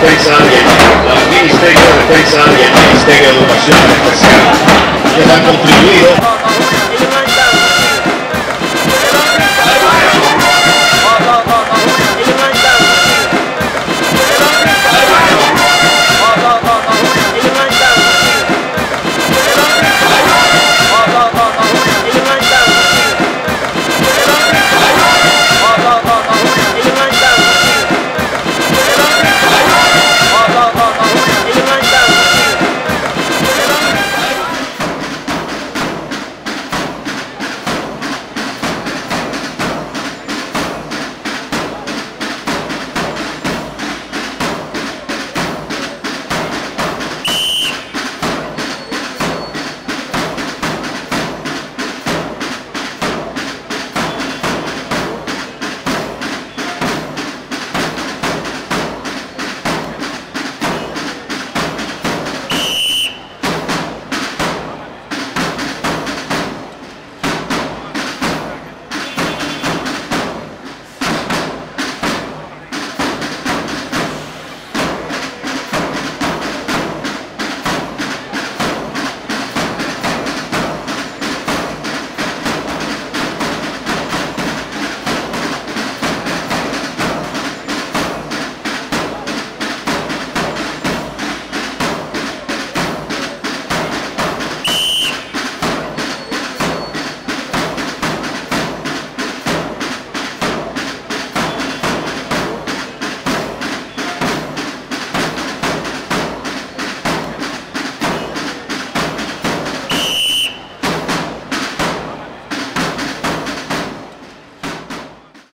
Defensa y Ministerio de Defensa y el Ministerio de Educación Especial, que han contribuido